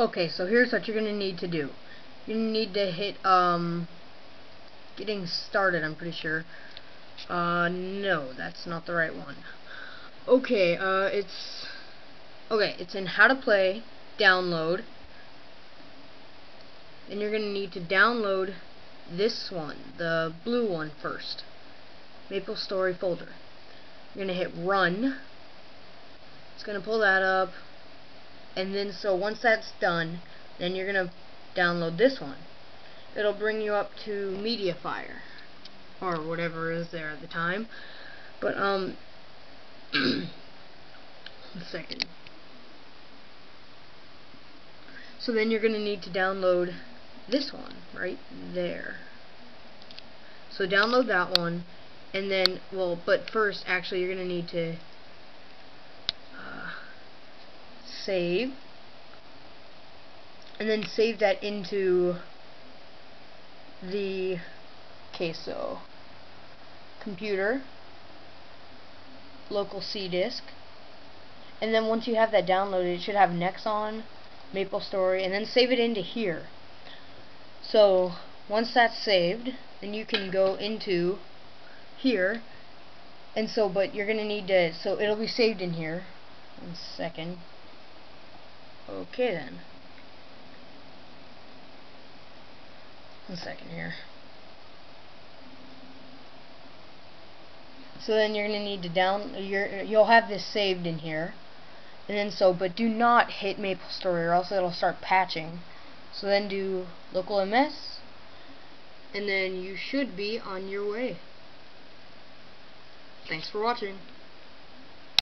Okay, so here's what you're going to need to do. You need to hit, um, getting started, I'm pretty sure. Uh, no, that's not the right one. Okay, uh, it's, okay, it's in how to play, download, and you're going to need to download this one, the blue one first. Maple Story folder. You're going to hit run. It's going to pull that up. And then, so once that's done, then you're going to download this one. It'll bring you up to Mediafire. Or whatever is there at the time. But, um, second. So then you're going to need to download this one right there. So download that one and then, well, but first actually you're going to need to uh, save and then save that into the queso computer local C disk and then once you have that downloaded it should have Nexon Maple Story and then save it into here so once that's saved, then you can go into here. And so, but you're going to need to, so it'll be saved in here. One second. Okay then. One second here. So then you're to need to down, you're, you'll have this saved in here. And then so, but do not hit MapleStory or else it'll start patching. So then do local MS, and then you should be on your way. Thanks for watching.